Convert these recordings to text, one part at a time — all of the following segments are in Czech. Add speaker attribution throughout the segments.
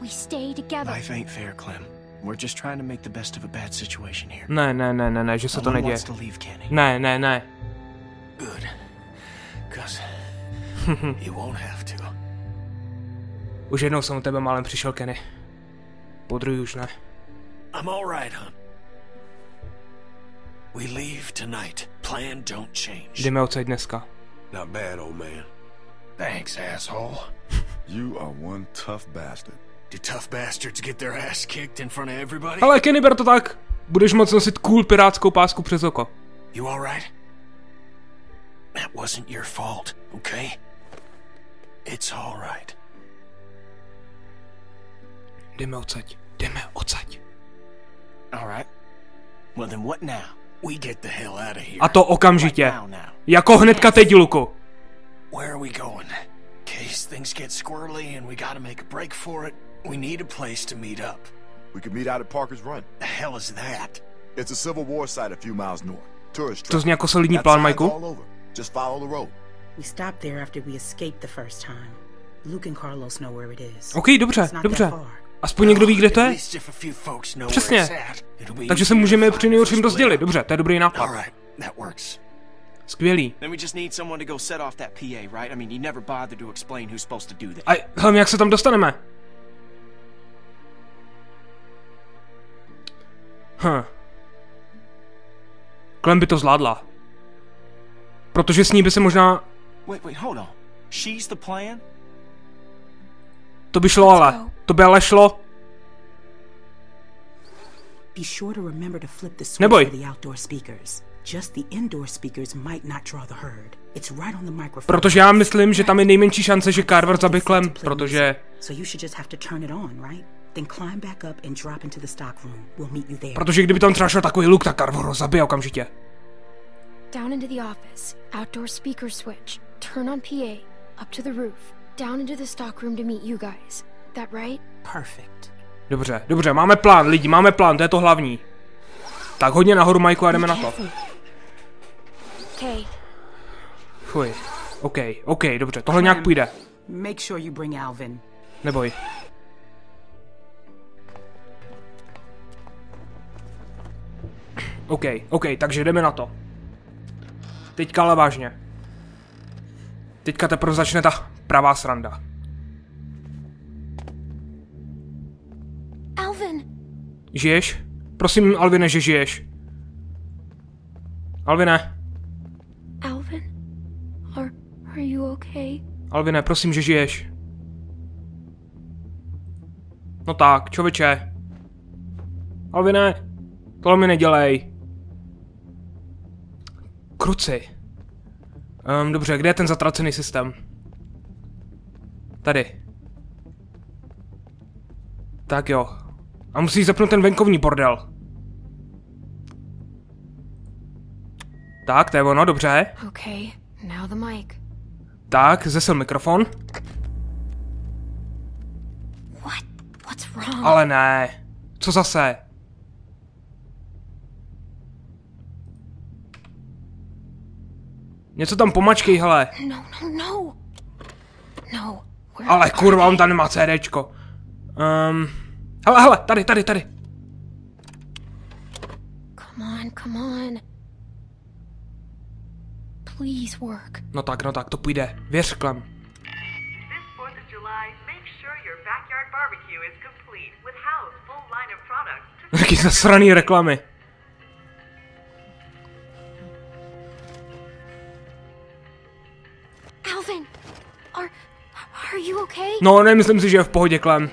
Speaker 1: We
Speaker 2: stay together.
Speaker 3: Life ain't fair, Clem. We're just trying to make the best of a bad situation here.
Speaker 4: Ne, ne, ne, ne, ne, že se
Speaker 3: No
Speaker 4: to
Speaker 3: one
Speaker 4: neděje.
Speaker 3: wants to leave Kenny.
Speaker 4: Ne, ne, ne.
Speaker 3: Good. Cause you won't have to.
Speaker 4: Už jednou jsem o tebe málem přišel, Kenny. Po druhý už ne.
Speaker 3: I'm all right, hon. We leave tonight. Plan don't change.
Speaker 4: Jdeme odsaď dneska.
Speaker 5: Not bad, old man.
Speaker 3: Thanks, asshole.
Speaker 6: You are one tough bastard.
Speaker 3: Do tough bastards get their ass kicked in front of everybody?
Speaker 4: Ale Kenny, ber to tak. Budeš moc nosit cool pirátskou pásku přes oko.
Speaker 3: You all right? That wasn't your fault, okay? It's all right.
Speaker 4: Jdeme odsaď. Jdeme odsaď.
Speaker 3: All right. Well, then what now? We get the hell out of here.
Speaker 4: A to okamžitě. Jako hnedka teď, Luku.
Speaker 3: Where are we going? In case things get squirrely and we gotta make a break for it, we need a place to meet up.
Speaker 6: We could meet out at Parker's Run.
Speaker 3: The hell is that?
Speaker 6: It's a Civil War site a few miles north. Tourist
Speaker 4: To
Speaker 6: trap.
Speaker 4: zní jako solidní plán,
Speaker 6: over. Just follow the road.
Speaker 7: We stopped there after we escaped the first time. Luke and Carlos know where it is.
Speaker 4: OK, dobře, dobře. Aspoň někdo ví, kde to je.
Speaker 3: a
Speaker 4: Přesně. Takže se můžeme
Speaker 3: to
Speaker 4: při nejhorším rozdělit. Dobře, to je dobrý nápad. Skvělý.
Speaker 3: Then we just need someone to
Speaker 4: Hm. Klem by to zvládla. Protože s ní by se možná...
Speaker 3: Wait, wait, hold on. She's the plan?
Speaker 4: To by šlo ale. To by ale šlo.
Speaker 7: Be sure to remember to flip the switch
Speaker 4: Neboj.
Speaker 7: for the outdoor speakers. Just the indoor speakers might not draw the herd. It's right on the microphone.
Speaker 4: Protože já myslím, že tam je nejmenší šance, že Carver zabije Klem, protože...
Speaker 7: So you should just have to turn it on, right? Then climb back up and drop into the stock room. We'll meet you there.
Speaker 4: Protože kdyby tam třeba šel takový luk, tak Carver ho zabije okamžitě.
Speaker 2: Down into the office. Outdoor speaker switch. Turn on PA. Up to the roof. Down into the stock room to meet you guys. That right?
Speaker 7: Perfect.
Speaker 4: Dobře, dobře, máme plán, lidi, máme plán, to je to hlavní. Tak hodně nahoru, Majku, a jdeme na to.
Speaker 2: Okay.
Speaker 4: Fuj. OK, OK, dobře, tohle nějak půjde.
Speaker 7: Make sure you bring Alvin.
Speaker 4: Neboj. OK, OK, takže jdeme na to. Teďka ale vážně. Teďka teprve začne ta pravá sranda.
Speaker 2: Alvin!
Speaker 4: Žiješ? Prosím, Alvine, že žiješ. Alvine,
Speaker 2: Alvin? Are, are you okay?
Speaker 4: Alvine, prosím, že žiješ. No tak, čověče. Alvine, tohle mi nedělej. Kruci. Um, dobře, kde je ten zatracený systém? Tady. Tak jo. A musíš zapnout ten venkovní bordel. Tak, to je ono, dobře.
Speaker 2: Okay, now the mic.
Speaker 4: Tak, zesil mikrofon.
Speaker 2: What? What's wrong?
Speaker 4: Ale ne. Co zase? Něco tam pomačkej, hele.
Speaker 2: No, no, no. No.
Speaker 4: Ale kurva, on tam nemá CDčko. Um, hele, hele, tady, tady, tady.
Speaker 2: Come on, come on. Please work.
Speaker 4: No tak, no tak, to půjde. Věř, Klem.
Speaker 8: This 4th of
Speaker 2: Alvin! Are are you okay?
Speaker 4: No, nemyslím si, že je v pohodě, Klem.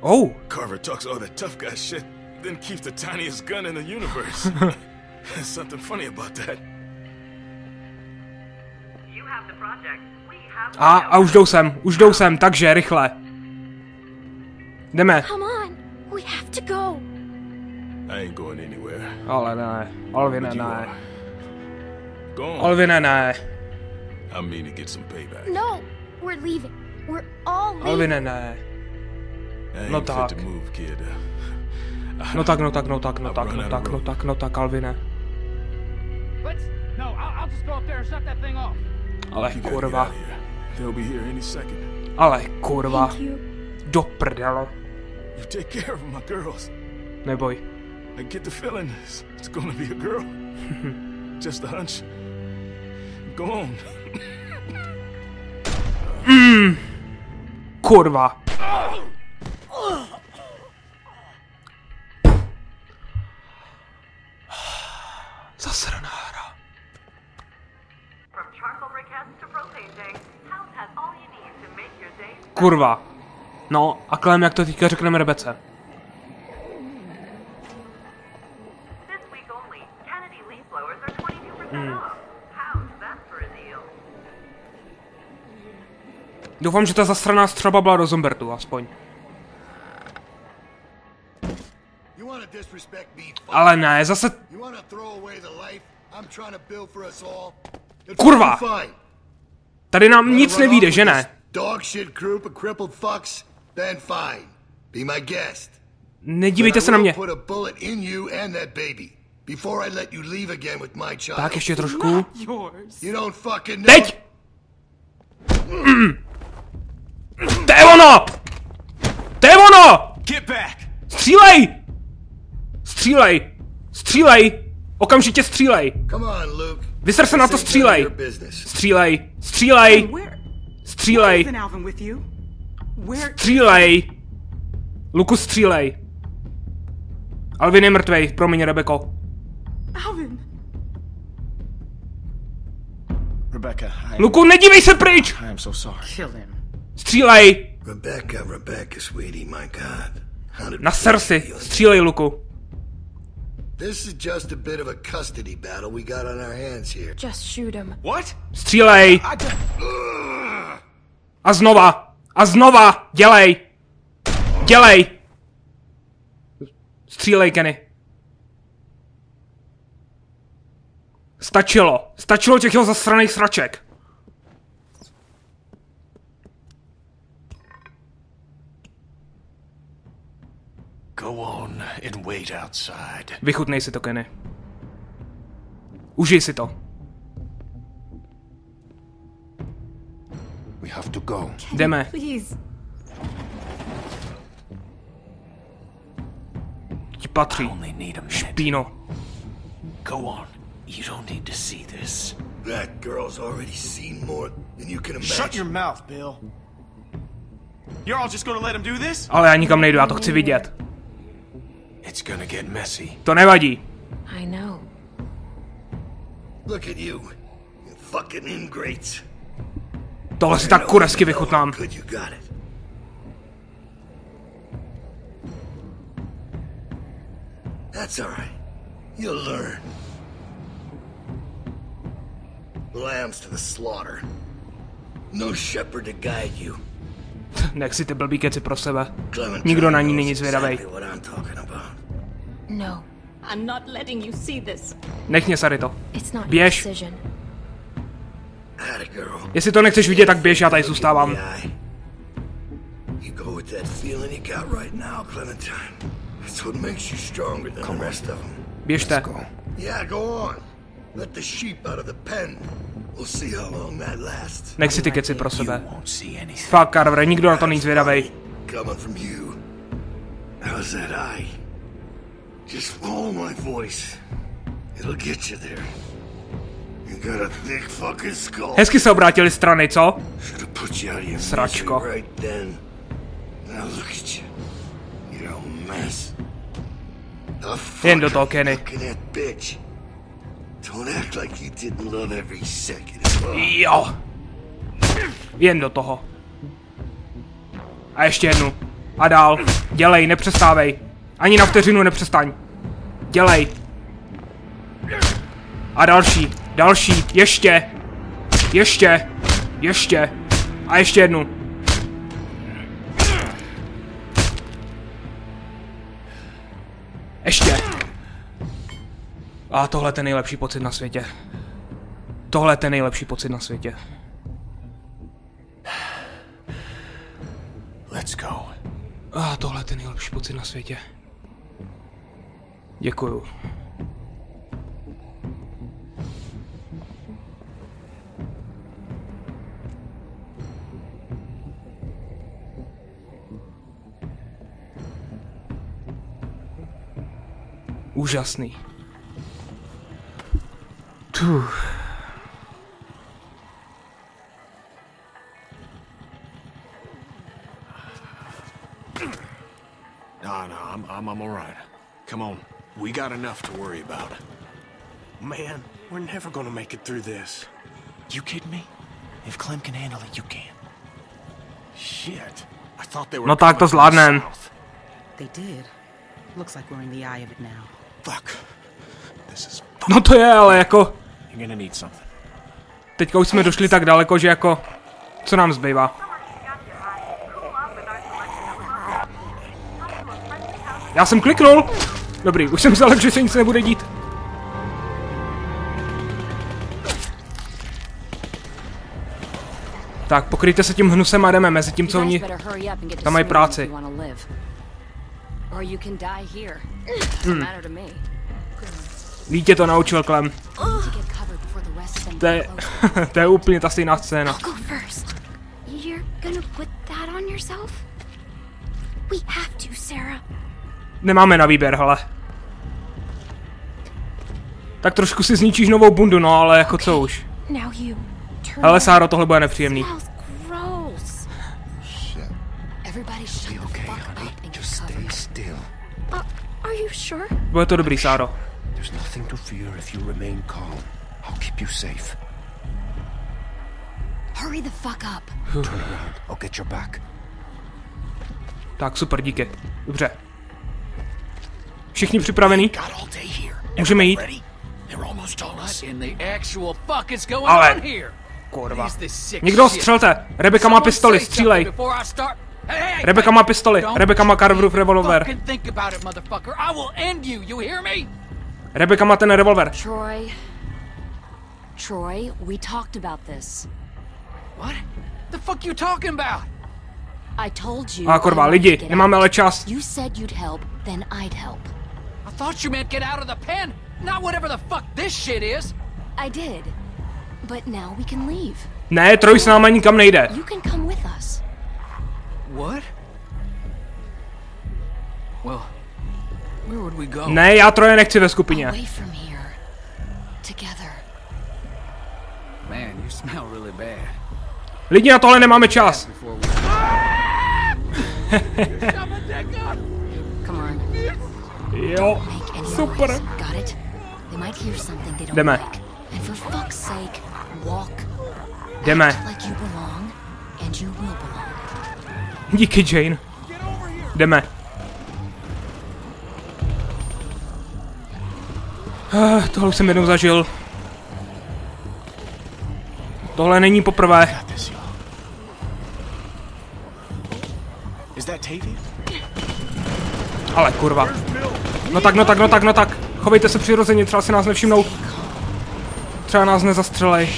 Speaker 4: Oh,
Speaker 5: Carver talks all that tough guy shit, then keeps the tiniest gun in the universe. There's something funny about that.
Speaker 8: You have the project. We have the
Speaker 4: a, a už jdou sem, už jdou sem, takže rychle. Jdeme.
Speaker 2: Come on. We have to go.
Speaker 5: I ain't going anywhere.
Speaker 4: Ale ne. Alvine,
Speaker 5: you
Speaker 4: ne.
Speaker 5: Go on.
Speaker 4: Alvine, ne.
Speaker 5: I mean to get some payback.
Speaker 2: No, we're leaving. We're all leaving.
Speaker 4: Alvine, ne.
Speaker 5: I
Speaker 4: No
Speaker 5: fit to
Speaker 4: tak.
Speaker 5: move, kid.
Speaker 4: No tak, no tak, no tak, no tak, no tak, no tak, no tak, Alvine.
Speaker 9: Let's. No, I'll, I'll just go up there and shut that thing off.
Speaker 4: Ale kurva.
Speaker 5: be here any second.
Speaker 4: Ale kurva. Do prdele.
Speaker 5: You take care of my girls.
Speaker 4: Neboj.
Speaker 5: I get the feeling it's, it's gonna be a girl. Just a hunch. Go on.
Speaker 4: Kurva. Zasraná hra. Kurva. No a Klem, jak to teďka řekneme Rebece? Doufám, že ta zasraná střeba byla do Zombertu, aspoň. Ale ne, zase... Kurva! Tady nám nic nevíde, že ne? Nedívejte se na mě. Tak ještě trošku. Teď! Mm. To je ono! To je ono!
Speaker 3: Get back!
Speaker 4: Střílej! Střílej! Střílej! Okamžitě střílej!
Speaker 10: Come on, Luke.
Speaker 4: Vyser se na to, střílej! Střílej! Střílej! Střílej! Střílej! Luku, střílej! Alvin je mrtvej, promiň, Rebeko.
Speaker 7: Alvin.
Speaker 3: Rebecca, I,
Speaker 4: Luku, nedívej se pryč!
Speaker 3: I am so sorry.
Speaker 7: Kill him.
Speaker 4: Střílej!
Speaker 10: Rebecca, Rebecca, sweetie, my God.
Speaker 4: Na
Speaker 10: feel?
Speaker 4: Střílej, Luku.
Speaker 10: This is just a bit of a custody battle we got on our hands here.
Speaker 2: Just shoot him.
Speaker 3: What?
Speaker 4: Střílej! A znova! A znova! Dělej! Dělej! Střílej, Kenny. Stačilo. Stačilo těch jeho zasraných sraček.
Speaker 3: Go on and wait outside.
Speaker 4: Vychutnej si to, Kenny. Užij si to.
Speaker 1: We have to go.
Speaker 4: Jdeme.
Speaker 11: Please.
Speaker 4: Ti patří. Špíno.
Speaker 3: Go on. You don't need to see this.
Speaker 10: That girl's already seen more than you can imagine.
Speaker 12: Shut your mouth, Bill. You're all just gonna let him do this?
Speaker 4: Ale já nikam nejdu, já to chci vidět.
Speaker 3: It's gonna get messy.
Speaker 4: To nevadí.
Speaker 2: I know.
Speaker 10: Look at you, you fucking ingrates.
Speaker 4: Tohle si tak kuresky vychutnám.
Speaker 10: Good, you got it. That's all right. You'll learn. Lambs to the slaughter. No shepherd to guide you.
Speaker 4: Nech si ty blbý keci pro sebe. Nikdo na ní není zvědavej.
Speaker 2: No,
Speaker 11: I'm not letting you see this.
Speaker 4: Nech mě, Sarito.
Speaker 2: it's not your
Speaker 4: Běž. Jestli to nechceš vidět, tak běž, já tady zůstávám.
Speaker 10: Yeah. You go with that feeling you got right now, Clementine. That's what makes you stronger than the rest of them.
Speaker 4: Běžte.
Speaker 10: Yeah, go on. Let the sheep out of the pen. We'll see how long that lasts.
Speaker 4: Nech si ty keci pro sebe. Fakt, Carver, nikdo na to není zvědavej.
Speaker 10: How's that eye? Just follow my voice. It'll get you there. You got a thick fucking skull.
Speaker 4: Hezky se obrátili strany, co? Sračko.
Speaker 10: right then. Now look at you. You're a mess.
Speaker 4: Jen do toho, Kenny.
Speaker 10: Don't act like you didn't love every second.
Speaker 4: Jo. Jen do toho. A ještě jednu. A dál. Dělej, nepřestávej. Ani na vteřinu nepřestaň. Dělej. A další. Další. Ještě. Ještě. Ještě. A ještě jednu. Ještě. A tohle je ten nejlepší pocit na světě. Tohle je ten nejlepší pocit na světě.
Speaker 3: Let's go.
Speaker 4: A tohle je ten nejlepší pocit na světě. Děkuju. Úžasný. Tuh.
Speaker 3: Nah, nah, I'm, I'm, I'm all right. Come on, we got enough to worry about.
Speaker 5: Man, we're never gonna make it through this.
Speaker 3: You kidding me? If Clem can handle it, you can. Shit. I thought they were
Speaker 4: No tak to zvládnem.
Speaker 3: south.
Speaker 7: They did. Looks like we're in the eye of it now.
Speaker 3: Fuck. This is...
Speaker 4: No to je, ale jako...
Speaker 3: You're gonna need something.
Speaker 4: Teďka už jsme došli tak daleko, že jako... Co nám zbývá? Já jsem kliknul! Dobrý, už jsem vzal, že se nic nebude dít. Tak, pokryjte se tím hnusem a jdeme mezi tím, co oni tam mají práci. Hmm.
Speaker 13: Vítě to
Speaker 4: naučil Klem.
Speaker 13: To
Speaker 4: je, to je úplně ta stejná scéna. Nemáme na výběr, hele. Tak trošku si zničíš novou bundu, no ale jako co už.
Speaker 2: Ale
Speaker 4: Sáro, tohle bude nepříjemný. Bude to dobrý, Sáro. Tak super, díky. Dobře. Všichni připravení? Můžeme jít? Ale-? Kurva. Někdo
Speaker 9: shit?
Speaker 4: střelte. Rebeka má pistoli, střílej. Rebeka
Speaker 9: hey.
Speaker 4: má pistoli. Rebeka má Carverův revolver.
Speaker 9: Fucking think about it, motherfucker. I will end you. You hear me?
Speaker 4: Rebeka má ten revolver.
Speaker 13: Troy. Troy, we talked about this.
Speaker 9: What? The fuck you talking about?
Speaker 13: I told you.
Speaker 4: A
Speaker 13: I
Speaker 4: kurva, lidi, nemáme ale čas.
Speaker 13: You said you'd help, then I'd help.
Speaker 9: I thought you meant get out of the pen, not whatever the fuck this shit is.
Speaker 13: I did. But now we can leave.
Speaker 4: Ne, Troj s náma nikam nejde.
Speaker 13: You can come with us.
Speaker 9: What? Well, where would we go?
Speaker 4: Ne, já Troje nechci ve skupině.
Speaker 13: Away from here. Together.
Speaker 9: Man, you smell really bad.
Speaker 4: Lidi, na tohle nemáme čas. Jo, super.
Speaker 13: Got it?
Speaker 4: Jdeme. Jdeme. Díky, Jane. Jdeme. Ah, tohle už jsem jednou zažil. Tohle není poprvé. Ale kurva. No tak, no tak, no tak, no tak. Chovejte se přirozeně, třeba si nás nevšimnou. Třeba nás nezastřelej.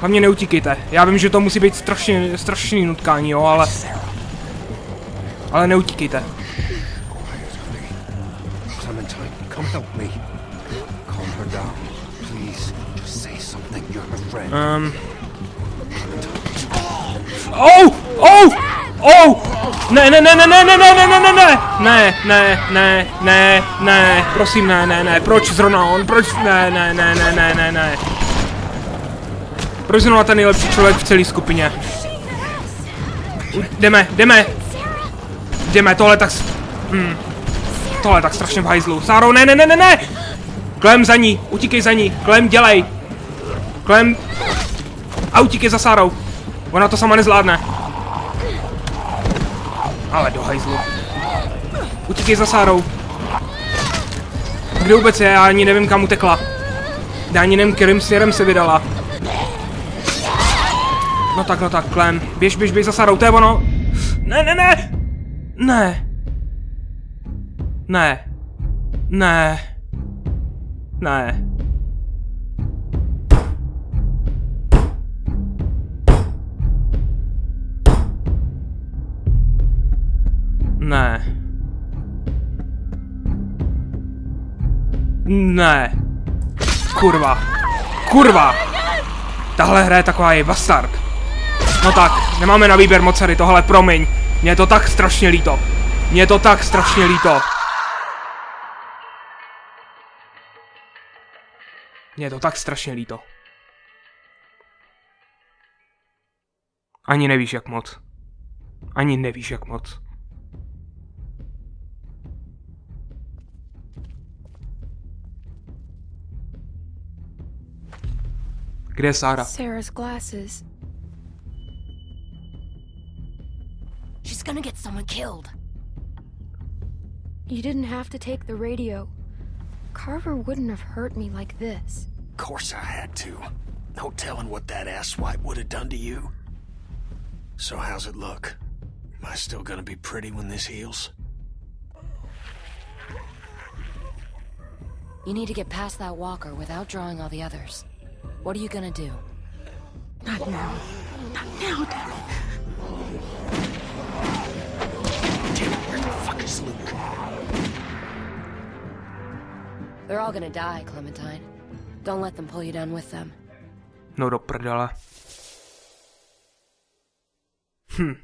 Speaker 4: Hlavně neutíkejte. Já vím, že to musí být strašně, strašný nutkání, jo, ale... Ale neutíkejte. Um. Oh! Oh! Oh! Ne, ne, ne, ne, ne, ne, ne, ne, ne, ne, ne, ne, ne, ne, ne, ne, prosím, ne, ne, ne, proč zrovna on, proč, ne, ne, ne, ne, ne, ne, ne. Proč zrovna ten nejlepší člověk v celé skupině? Jdeme, jdeme. Jdeme, tohle tak... Hmm. Tohle tak strašně v hajzlu. Sáro, ne, ne, ne, ne, ne! Klem za ní, utíkej za ní, Klem, dělej. Klem... A utíkej za Sárou. Ona to sama nezvládne. Ale do hajzlu. Utíkej za Sárou. Kde vůbec je? Já ani nevím, kam utekla. Já ani nevím, kterým směrem se vydala. No tak, no tak, Klem. Běž, běž, běž za Sárou, to je ono. Ne, ne, ne! Ne. Ne. Ne. Ne. Ne. Ne. Kurva. Kurva! Tahle hra je taková je bastard. No tak, nemáme na výběr mocery, tohle promiň. Mně je to tak strašně líto. Mně je to tak strašně líto. Mně je to tak strašně líto. Ani nevíš jak moc. Ani nevíš jak moc. Kde je Sára?
Speaker 2: Sarah's glasses.
Speaker 13: She's gonna get someone killed.
Speaker 2: You didn't have to take the radio. Carver wouldn't have hurt me like this.
Speaker 3: Of course I had to. No telling what that asswipe would have done to you. So how's it look? Am I still gonna be pretty when this heals?
Speaker 13: You need to get past that walker without drawing all the others. What are you gonna do?
Speaker 7: Not now. Not now, damn it.
Speaker 3: Damn it, where the fuck is Luke?
Speaker 13: They're all gonna die, Clementine. Don't let them pull you down with them.
Speaker 4: No do prdele. Hm.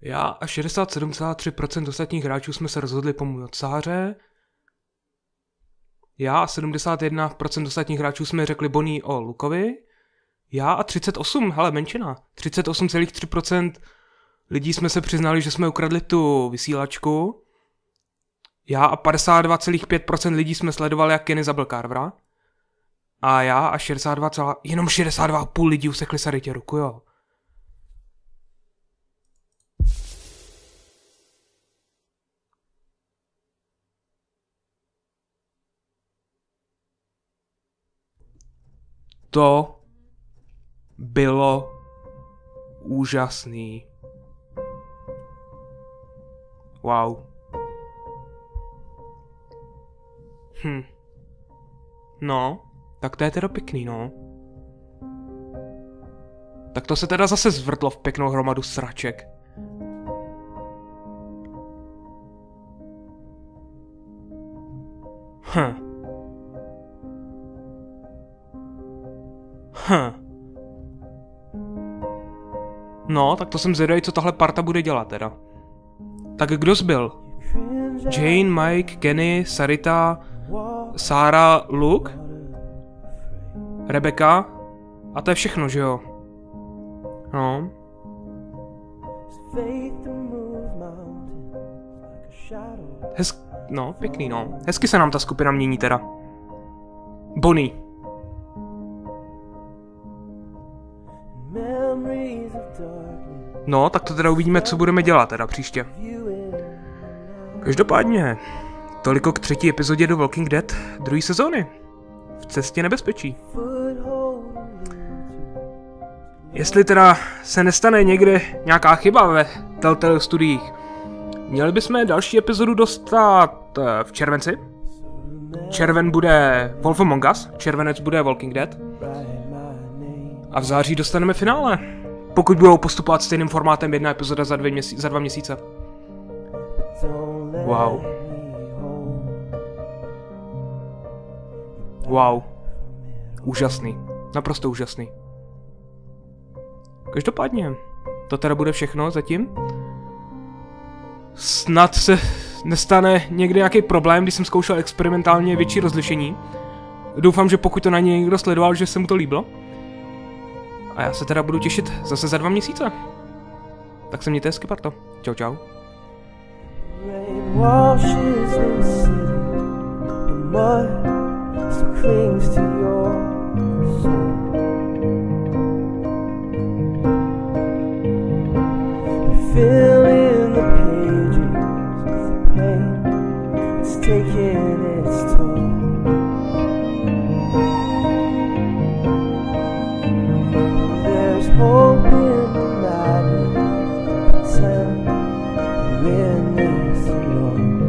Speaker 4: Já a 67,3% ostatních hráčů jsme se rozhodli pomoct Sáře. Já a 71% ostatních hráčů jsme řekli Bonnie o Lukovi. Já a 38, hele, menšina. 38,3% lidí jsme se přiznali, že jsme ukradli tu vysílačku. Já a 52,5% lidí jsme sledovali, jak Kenny zabil Carvera. A já a 62, celá, jenom 62,5 lidí usekli Saritě ruku, jo. To bylo úžasný. Wow. Hm. No, tak to je teda pěkný, no. Tak to se teda zase zvrtlo v pěknou hromadu sraček. Hm. Hm. No, tak to jsem zvědavý, co tahle parta bude dělat teda. Tak kdo zbyl? Jane, Mike, Kenny, Sarita, Sára, Luke, Rebecca a to je všechno, že jo? No. Hez... No, pěkný, no. Hezky se nám ta skupina mění teda. Bonnie. No, tak to teda uvidíme, co budeme dělat teda příště. Každopádně, toliko k třetí epizodě do Walking Dead druhé sezóny. V cestě nebezpečí. Jestli teda se nestane někde nějaká chyba ve Telltale studiích, měli bychom další epizodu dostat eh, v červenci. Červen bude Wolf Among Us, červenec bude Walking Dead. A v září dostaneme finále. Pokud budou postupovat stejným formátem jedna epizoda za, dvě měsí- za dva měsíce. Wow. Wow. Úžasný. Naprosto úžasný. Každopádně, to teda bude všechno zatím. Snad se nestane někdy nějaký problém, když jsem zkoušel experimentálně větší rozlišení. Doufám, že pokud to na něj někdo sledoval, že se mu to líbilo. A já se teda budu těšit zase za dva měsíce. Tak se mějte hezky, parto. Čau, čau.
Speaker 14: taking its toll. ask, Lord.